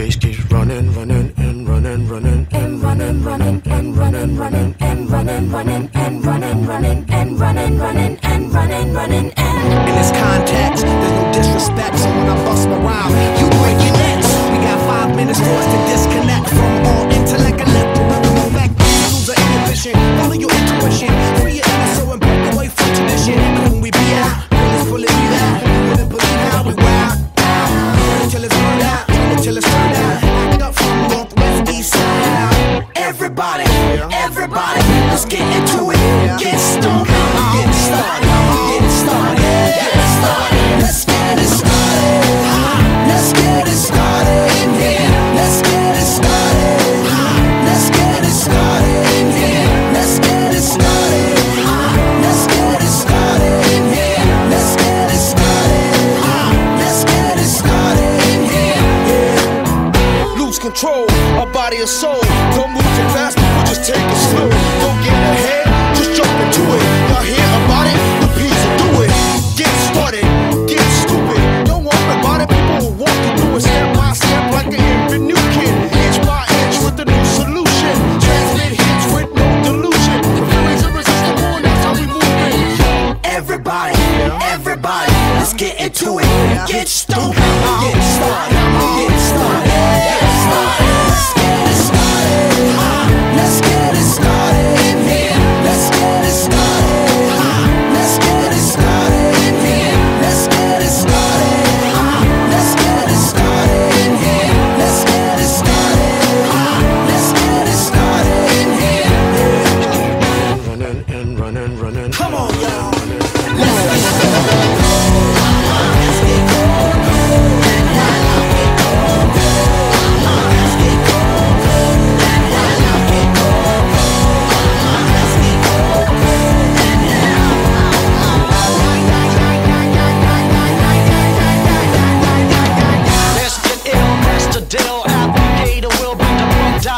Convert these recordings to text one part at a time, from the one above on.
bass keeps running, running, and running, running, and running, running, and running, running, and running, running, and running, running, and running, running, and running, running, and. In this context, control of body and soul. Don't move too fast, people just take it slow. Don't get ahead, just jump into it. Y'all hear about it? The will do it. Get started, get stupid. Don't worry about it, people will walk you through it step by step like an infant new kid. Inch by inch with the new solution. Transmit hits with no delusion. Feelings irresistible, and that's how we move it. Everybody, everybody, let's get into it. Get stoned, get started, get Stop.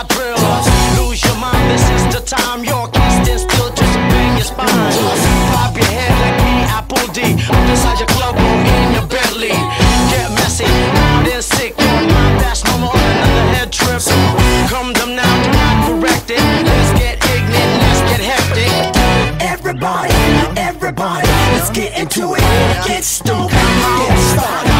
my. Lose your mind, this is the time. Your keys stand still, just bang your spine. Pop your head like me, Apple D. Up inside your club, room in your Bentley. Get messy, loud and sick. Don't mind that's no more another head trip. Come down now, do not correct it. Let's get ignorant, let's get hectic. Everybody, everybody, let's get into it. Get stupid, get started.